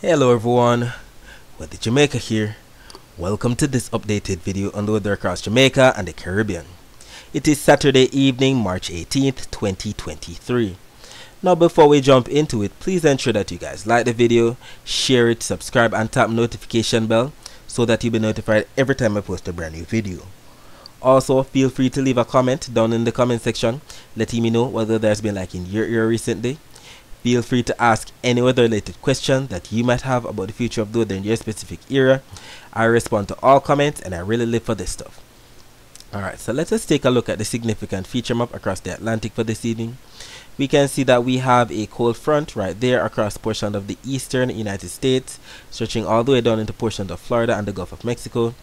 Hello everyone, Weather Jamaica here. Welcome to this updated video on the weather across Jamaica and the Caribbean. It is Saturday evening, March 18th, 2023. Now before we jump into it, please ensure that you guys like the video, share it, subscribe and tap notification bell so that you'll be notified every time I post a brand new video. Also, feel free to leave a comment down in the comment section letting me know whether there's been like in your ear recently Feel free to ask any weather related question that you might have about the future of the weather in your specific area. I respond to all comments and I really live for this stuff. Alright, so let us take a look at the significant feature map across the Atlantic for this evening. We can see that we have a cold front right there across portions of the eastern United States, stretching all the way down into portions of Florida and the Gulf of Mexico.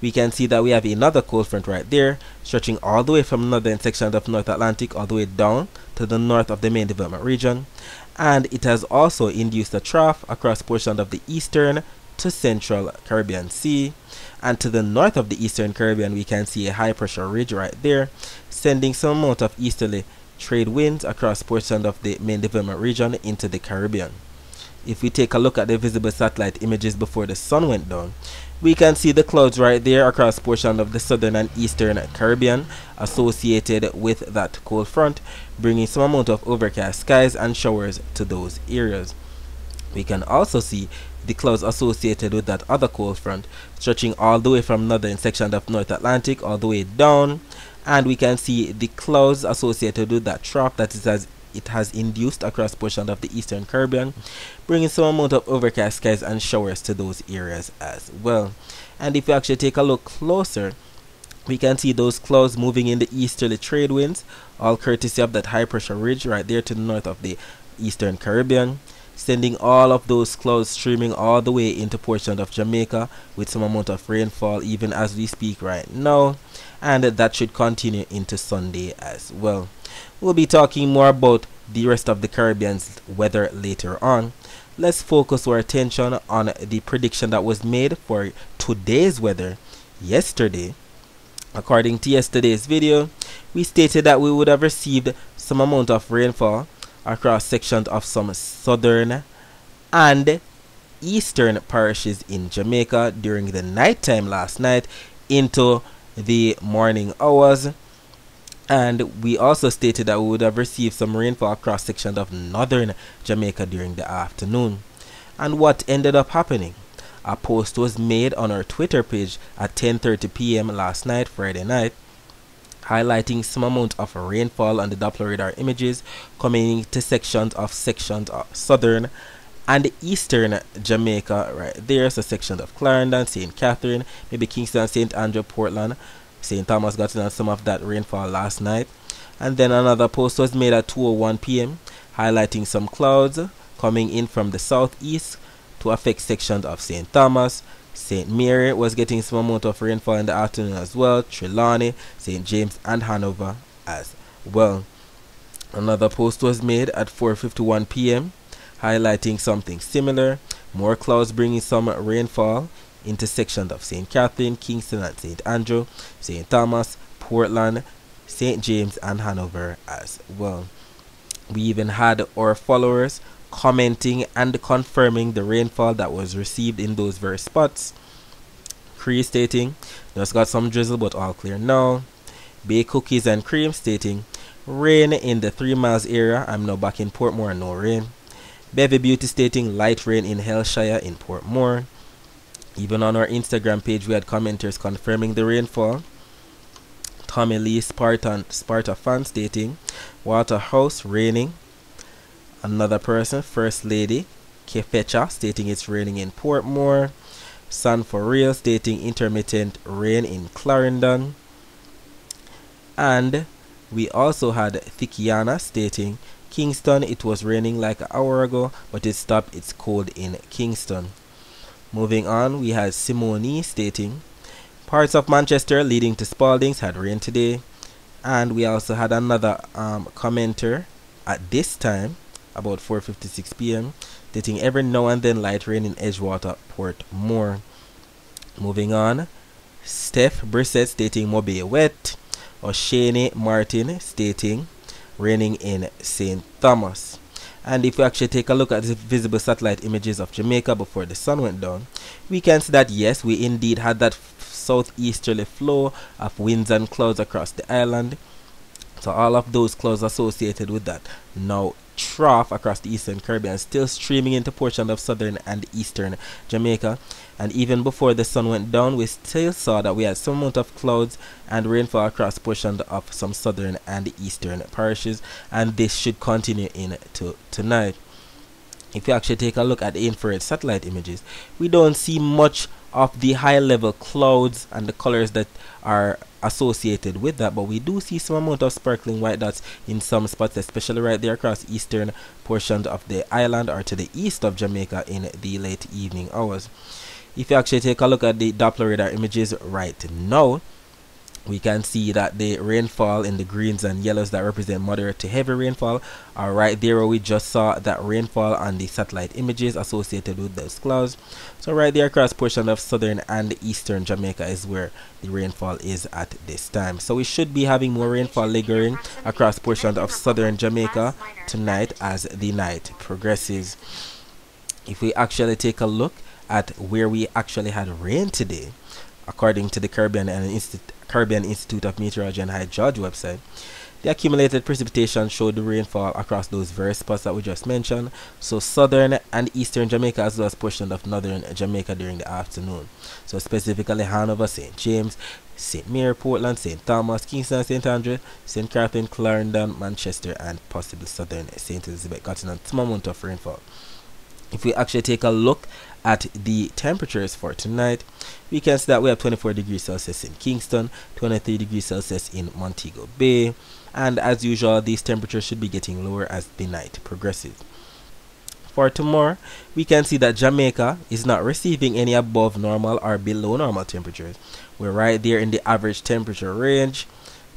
We can see that we have another cold front right there, stretching all the way from northern sections of North Atlantic all the way down to the north of the main development region and it has also induced a trough across portions of the eastern to central Caribbean Sea and to the north of the eastern Caribbean we can see a high pressure ridge right there sending some amount of easterly trade winds across portions of the main development region into the Caribbean. If we take a look at the visible satellite images before the sun went down, we can see the clouds right there across portions of the southern and eastern Caribbean associated with that cold front, bringing some amount of overcast skies and showers to those areas. We can also see the clouds associated with that other cold front stretching all the way from northern section of North Atlantic all the way down and we can see the clouds associated with that trough that is has it has induced across portions of the eastern Caribbean, bringing some amount of overcast skies and showers to those areas as well. And if you actually take a look closer, we can see those clouds moving in the easterly trade winds, all courtesy of that high pressure ridge right there to the north of the eastern Caribbean, sending all of those clouds streaming all the way into portions of Jamaica with some amount of rainfall even as we speak right now, and that should continue into Sunday as well. We'll be talking more about the rest of the Caribbean's weather later on. Let's focus our attention on the prediction that was made for today's weather yesterday. According to yesterday's video, we stated that we would have received some amount of rainfall across sections of some southern and eastern parishes in Jamaica during the nighttime last night into the morning hours and we also stated that we would have received some rainfall across sections of northern Jamaica during the afternoon. And what ended up happening? A post was made on our Twitter page at 10:30 p.m. last night, Friday night, highlighting some amount of rainfall on the Doppler radar images coming to sections of sections of southern and eastern Jamaica right there. So sections of Clarendon, St. Catherine, maybe Kingston, St. Andrew, Portland, St. Thomas got in some of that rainfall last night. And then another post was made at 2.01 p.m. highlighting some clouds coming in from the southeast to affect sections of St. Thomas. St. Mary was getting some amount of rainfall in the afternoon as well. Trelawny, St. James and Hanover as well. Another post was made at 4.51 p.m. highlighting something similar. More clouds bringing some rainfall intersection of St. Catherine, Kingston, and St. Andrew, St. Thomas, Portland, St. James, and Hanover as well. We even had our followers commenting and confirming the rainfall that was received in those very spots. Cree stating, just got some drizzle but all clear now. Bay Cookies and Cream stating, rain in the 3 miles area. I'm now back in Portmore, no rain. Bevy Beauty stating light rain in Hellshire in Portmore. Even on our Instagram page, we had commenters confirming the rainfall. Tommy Lee Spartan Sparta fan stating, Waterhouse raining. Another person, First Lady Kefecha stating it's raining in Portmore. Sun for real stating intermittent rain in Clarendon. And we also had Thikiana stating Kingston it was raining like an hour ago but it stopped it's cold in Kingston. Moving on, we had Simone stating, Parts of Manchester leading to Spaldings had rain today. And we also had another um, commenter at this time, about 4.56 p.m., stating every now and then light rain in Edgewater, Portmore. Moving on, Steph Brissett stating Mobay wet. Or Shane Martin stating raining in St. Thomas. And if we actually take a look at the visible satellite images of Jamaica before the sun went down, we can see that yes, we indeed had that southeasterly flow of winds and clouds across the island. So all of those clouds associated with that now trough across the eastern Caribbean, still streaming into portions of southern and eastern Jamaica. And even before the sun went down, we still saw that we had some amount of clouds and rainfall across portions of some southern and eastern parishes, and this should continue into tonight. If you actually take a look at the infrared satellite images, we don't see much of the high level clouds and the colors that are associated with that but we do see some amount of sparkling white dots in some spots especially right there across eastern portions of the island or to the east of Jamaica in the late evening hours. If you actually take a look at the Doppler radar images right now we can see that the rainfall in the greens and yellows that represent moderate to heavy rainfall are right there where we just saw that rainfall on the satellite images associated with those clouds. So right there across portion of southern and eastern jamaica is where the rainfall is at this time. So we should be having more rainfall lingering across portions of southern jamaica tonight as the night progresses. If we actually take a look at where we actually had rain today according to the Caribbean and Institute Caribbean Institute of Meteorology and Hydrology website, the accumulated precipitation showed the rainfall across those various spots that we just mentioned, so southern and eastern Jamaica as well as portions of northern Jamaica during the afternoon. So specifically Hanover, St. James, St. Mary, Portland, St. Thomas, Kingston, St. Andrew, St. Catherine, Clarendon, Manchester, and possibly southern St. Elizabeth got in some amount of rainfall. If we actually take a look at the temperatures for tonight, we can see that we have 24 degrees Celsius in Kingston, 23 degrees Celsius in Montego Bay, and as usual, these temperatures should be getting lower as the night progresses. For tomorrow, we can see that Jamaica is not receiving any above normal or below normal temperatures. We're right there in the average temperature range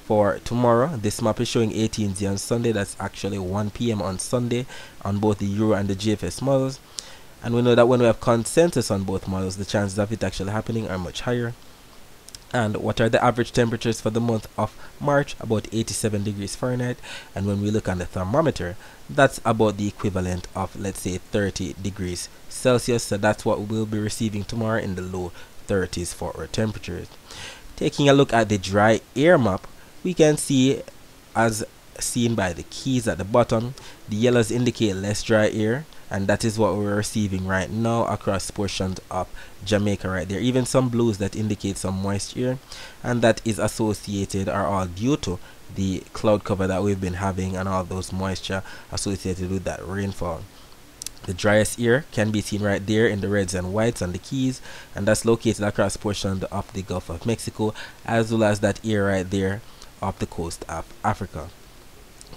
for tomorrow. This map is showing 18Z on Sunday. That's actually 1 p.m. on Sunday on both the Euro and the GFS models. And we know that when we have consensus on both models, the chances of it actually happening are much higher. And what are the average temperatures for the month of March? About 87 degrees Fahrenheit. And when we look on the thermometer, that's about the equivalent of, let's say, 30 degrees Celsius. So that's what we will be receiving tomorrow in the low 30s for our temperatures. Taking a look at the dry air map, we can see, as seen by the keys at the bottom, the yellows indicate less dry air and that is what we're receiving right now across portions of Jamaica right there. Even some blues that indicate some moisture and that is associated are all due to the cloud cover that we've been having and all those moisture associated with that rainfall. The driest air can be seen right there in the reds and whites on the keys and that's located across portions of the Gulf of Mexico as well as that air right there off the coast of Africa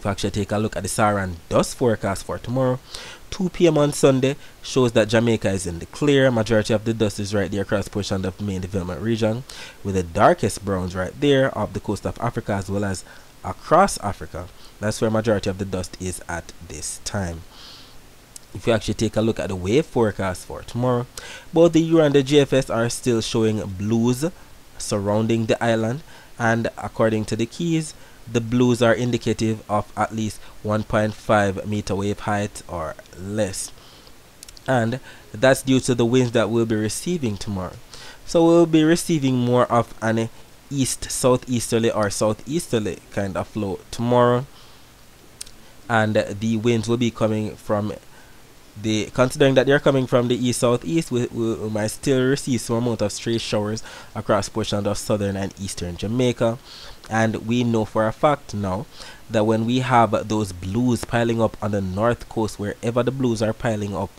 if we actually take a look at the Saharan dust forecast for tomorrow, 2 p.m. on Sunday shows that Jamaica is in the clear. Majority of the dust is right there across portion of the main development region, with the darkest browns right there off the coast of Africa as well as across Africa. That's where majority of the dust is at this time. If you actually take a look at the wave forecast for tomorrow, both the Euro and the GFS are still showing blues surrounding the island, and according to the keys, the blues are indicative of at least 1.5 meter wave height or less. And that's due to the winds that we'll be receiving tomorrow. So we'll be receiving more of an east southeasterly or southeasterly kind of flow tomorrow. And the winds will be coming from the considering that they're coming from the east southeast we, we, we might still receive some amount of stray showers across portions of southern and eastern jamaica. And we know for a fact now that when we have those blues piling up on the north coast wherever the blues are piling up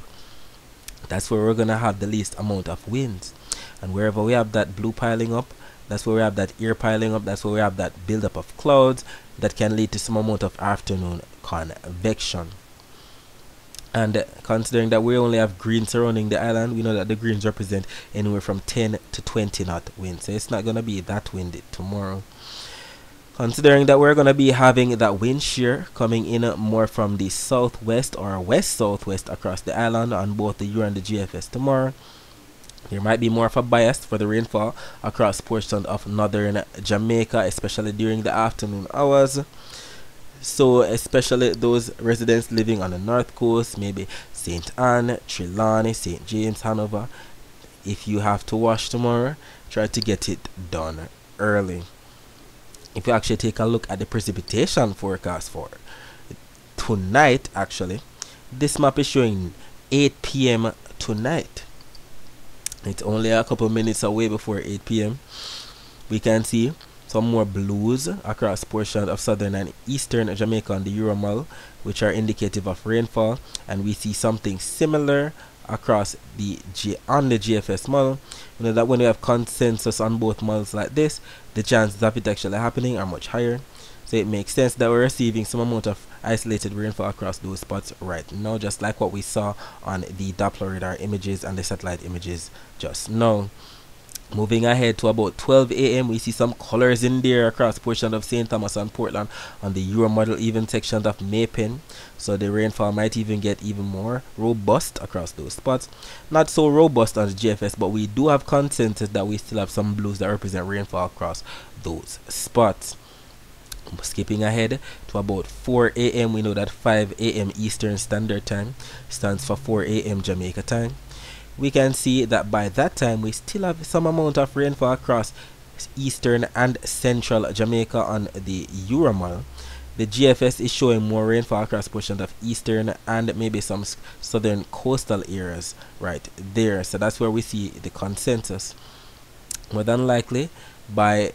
that's where we're gonna have the least amount of winds. And wherever we have that blue piling up that's where we have that air piling up that's where we have that buildup of clouds that can lead to some amount of afternoon convection and considering that we only have green surrounding the island we know that the greens represent anywhere from 10 to 20 knot wind so it's not going to be that windy tomorrow. Considering that we're going to be having that wind shear coming in more from the southwest or west southwest across the island on both the Euro and the GFS tomorrow there might be more of a bias for the rainfall across portions of northern Jamaica especially during the afternoon hours So especially those residents living on the north coast, maybe St. Ann, Trelawny, St. James, Hanover, if you have to wash tomorrow, try to get it done early. If you actually take a look at the precipitation forecast for tonight, actually, this map is showing 8 p.m. tonight. It's only a couple minutes away before 8 p.m. We can see some more blues across portions of southern and eastern Jamaica on the Euro which are indicative of rainfall, and we see something similar across the G on the GFS model. You know that when we have consensus on both models like this, the chances of it actually happening are much higher. So it makes sense that we're receiving some amount of isolated rainfall across those spots right now, just like what we saw on the Doppler radar images and the satellite images just now. Moving ahead to about 12 a.m., we see some colors in there across portions of St. Thomas and Portland on the Euro model, even sections of May Pen. So the rainfall might even get even more robust across those spots. Not so robust on the GFS, but we do have consensus that we still have some blues that represent rainfall across those spots. Skipping ahead to about 4 a.m., we know that 5 a.m. Eastern Standard Time stands for 4 a.m. Jamaica time we can see that by that time we still have some amount of rainfall across eastern and central Jamaica on the Euro model. The GFS is showing more rainfall across portions of eastern and maybe some southern coastal areas right there. So that's where we see the consensus. More than likely, by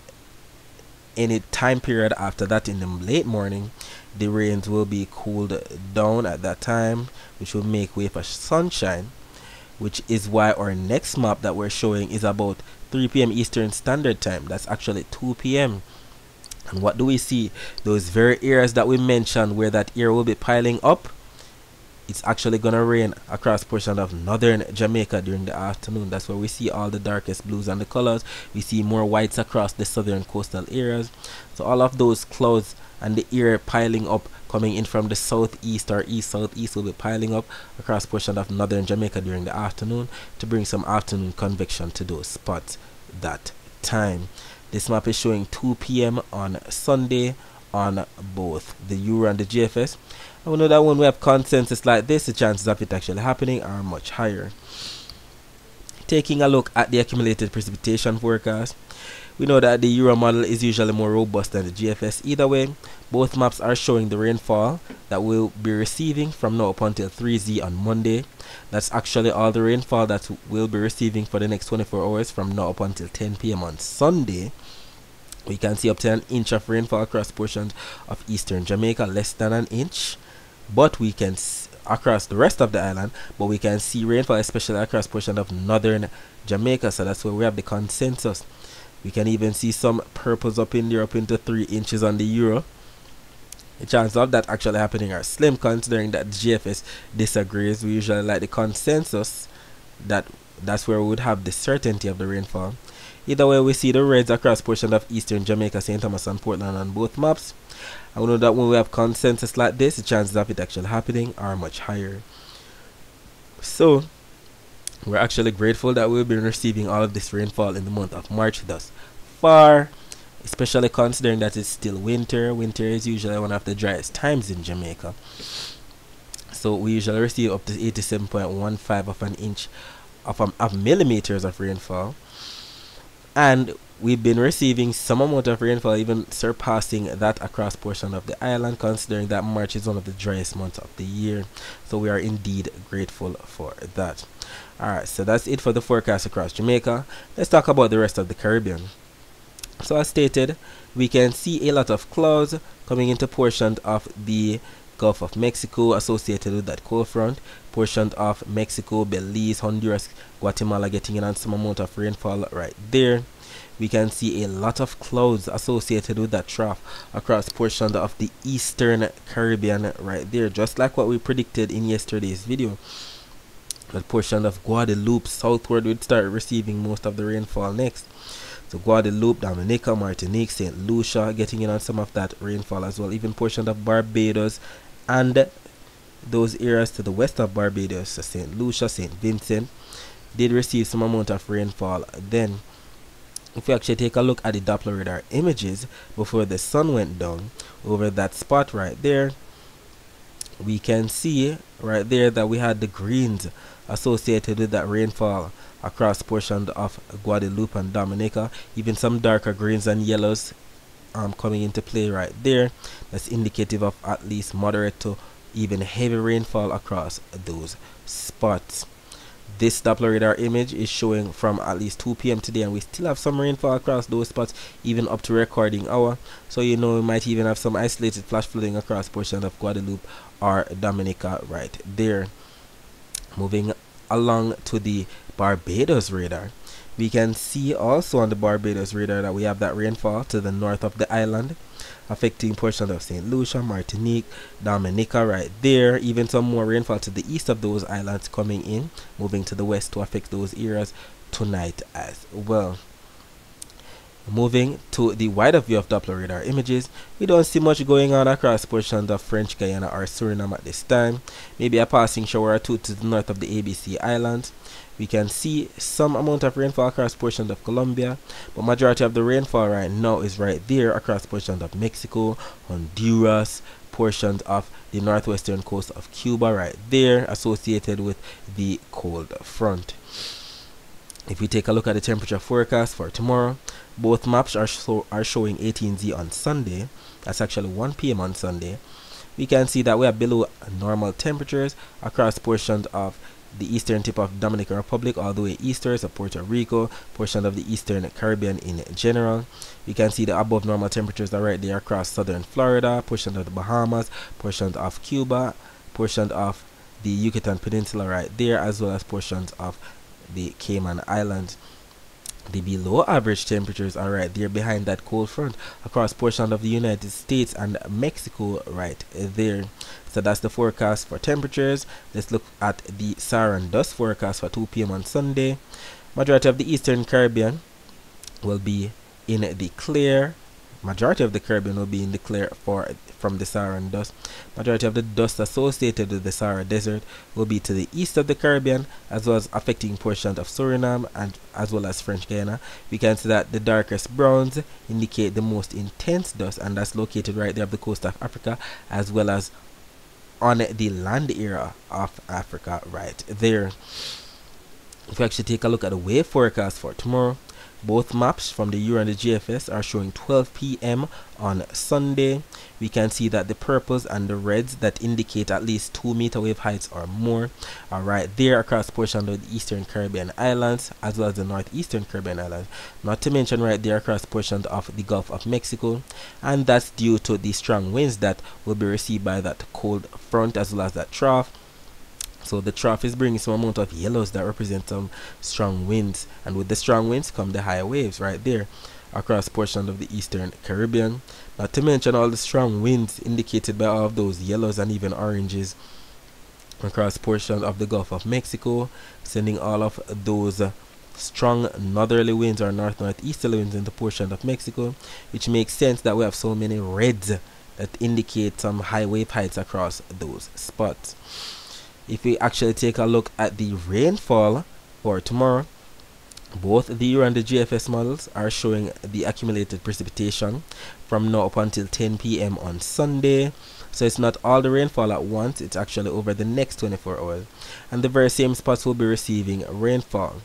any time period after that in the late morning, the rains will be cooled down at that time, which will make way for sunshine which is why our next map that we're showing is about 3 p.m. Eastern Standard Time. That's actually 2 p.m. And what do we see? Those very areas that we mentioned where that air will be piling up, it's actually going to rain across portion of northern Jamaica during the afternoon. That's where we see all the darkest blues and the colors. We see more whites across the southern coastal areas. So all of those clouds and the air piling up coming in from the southeast or east southeast will be piling up across portion of northern Jamaica during the afternoon to bring some afternoon convection to those spots that time. This map is showing 2 p.m. on Sunday on both the Euro and the GFS. Oh, and we know that when we have consensus like this, the chances of it actually happening are much higher. Taking a look at the accumulated precipitation forecast, we know that the Euro model is usually more robust than the GFS. Either way, both maps are showing the rainfall that we'll be receiving from now up until 3Z on Monday. That's actually all the rainfall that we'll be receiving for the next 24 hours from now up until 10 p.m. on Sunday. We can see up to an inch of rainfall across portions of eastern Jamaica, less than an inch. But we can across the rest of the island, but we can see rainfall especially across portions of northern Jamaica. So that's where we have the consensus. We can even see some purples up in there up into 3 inches on the euro. The chances of that actually happening are slim considering that GFS disagrees. We usually like the consensus that that's where we would have the certainty of the rainfall. Either way, we see the reds across portions of eastern Jamaica, St. Thomas and Portland on both maps. I know that when we have consensus like this, the chances of it actually happening are much higher. So, we're actually grateful that we've been receiving all of this rainfall in the month of March thus far, especially considering that it's still winter. Winter is usually one of the driest times in Jamaica. So we usually receive up to 87.15 of an inch of, um, of millimeters of rainfall. And we've been receiving some amount of rainfall, even surpassing that across portion of the island, considering that March is one of the driest months of the year. So we are indeed grateful for that. Alright, so that's it for the forecast across Jamaica. Let's talk about the rest of the Caribbean. So as stated, we can see a lot of clouds coming into portions of the Gulf of Mexico associated with that cold front. Portions of Mexico, Belize, Honduras, Guatemala getting in on some amount of rainfall right there. We can see a lot of clouds associated with that trough across portions of the eastern Caribbean right there, just like what we predicted in yesterday's video that portion of Guadeloupe southward would start receiving most of the rainfall next. So Guadeloupe, Dominica, Martinique, St. Lucia getting in on some of that rainfall as well. Even portion of Barbados and those areas to the west of Barbados, St. Lucia, St. Vincent, did receive some amount of rainfall then. If we actually take a look at the Doppler radar images before the sun went down over that spot right there, we can see right there that we had the greens associated with that rainfall across portions of Guadeloupe and Dominica, even some darker greens and yellows um, coming into play right there. That's indicative of at least moderate to even heavy rainfall across those spots. This Doppler radar image is showing from at least 2 p.m. today and we still have some rainfall across those spots even up to recording hour. So you know we might even have some isolated flash flooding across portions of Guadeloupe or Dominica right there. Moving along to the Barbados radar. We can see also on the Barbados radar that we have that rainfall to the north of the island affecting portions of St. Lucia, Martinique, Dominica right there. Even some more rainfall to the east of those islands coming in, moving to the west to affect those areas tonight as well. Moving to the wider view of Doppler radar images, we don't see much going on across portions of French Guiana or Suriname at this time. Maybe a passing shower or two to the north of the ABC Islands. We can see some amount of rainfall across portions of Colombia, but majority of the rainfall right now is right there across portions of Mexico, Honduras, portions of the northwestern coast of Cuba right there associated with the cold front. If we take a look at the temperature forecast for tomorrow, both maps are, are showing 18Z on Sunday. That's actually 1 p.m. on Sunday. We can see that we are below normal temperatures across portions of the eastern tip of Dominican Republic all the way eastwards of Puerto Rico, portion of the eastern Caribbean in general. We can see the above normal temperatures are right there across southern Florida, portion of the Bahamas, portions of Cuba, portion of the Yucatan Peninsula right there, as well as portions of the Cayman Islands. The below average temperatures are right there behind that cold front across portions of the United States and Mexico right there. So that's the forecast for temperatures. Let's look at the Saharan dust forecast for 2 p.m. on Sunday. Majority of the Eastern Caribbean will be in the clear Majority of the Caribbean will be in the clear for from the Saharan dust. Majority of the dust associated with the Sahara Desert will be to the east of the Caribbean, as well as affecting portions of Suriname and as well as French Guiana. We can see that the darkest browns indicate the most intense dust, and that's located right there off the coast of Africa, as well as on the land area of Africa right there. If we actually take a look at the wave forecast for tomorrow, both maps from the Euro and the GFS are showing 12 p.m. on Sunday. We can see that the purples and the reds that indicate at least 2 meter wave heights or more are right there across portions of the Eastern Caribbean Islands as well as the Northeastern Caribbean Islands. Not to mention right there across portions of the Gulf of Mexico. And that's due to the strong winds that will be received by that cold front as well as that trough so the trough is bringing some amount of yellows that represent some strong winds. And with the strong winds come the higher waves right there across portions of the eastern Caribbean. Not to mention all the strong winds indicated by all of those yellows and even oranges across portions of the Gulf of Mexico, sending all of those uh, strong northerly winds or north northeasterly winds into portions of Mexico, which makes sense that we have so many reds that indicate some high wave heights across those spots if we actually take a look at the rainfall for tomorrow both the Euro and the GFS models are showing the accumulated precipitation from now up until 10 p.m. on Sunday. So it's not all the rainfall at once, it's actually over the next 24 hours. And the very same spots will be receiving rainfall.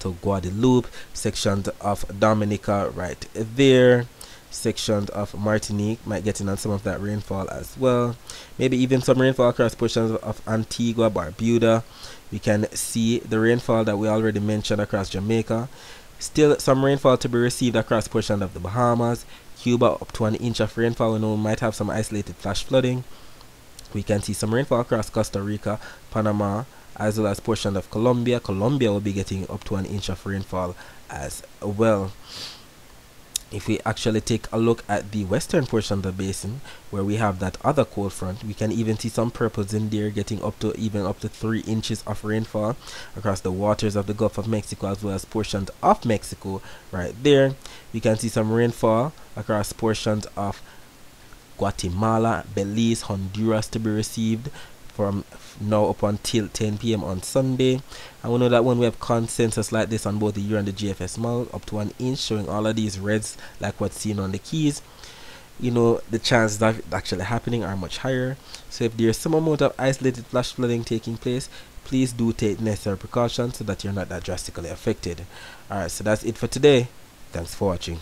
So Guadeloupe, sections of Dominica right there, sections of Martinique might get in on some of that rainfall as well. Maybe even some rainfall across portions of Antigua, Barbuda. We can see the rainfall that we already mentioned across Jamaica. Still some rainfall to be received across portions of the Bahamas. Cuba up to an inch of rainfall. We know we might have some isolated flash flooding. We can see some rainfall across Costa Rica, Panama, as well as portions of Colombia. Colombia will be getting up to an inch of rainfall as well if we actually take a look at the western portion of the basin where we have that other cold front we can even see some purples in there getting up to even up to three inches of rainfall across the waters of the Gulf of Mexico as well as portions of Mexico right there. We can see some rainfall across portions of Guatemala Belize Honduras to be received from now up until 10 p.m. on Sunday. And we know that when we have consensus like this on both the Euro and the GFS model, up to an inch, showing all of these reds like what's seen on the keys, you know the chances of it actually happening are much higher. So if there's some amount of isolated flash flooding taking place, please do take necessary precautions so that you're not that drastically affected. Alright, so that's it for today. Thanks for watching.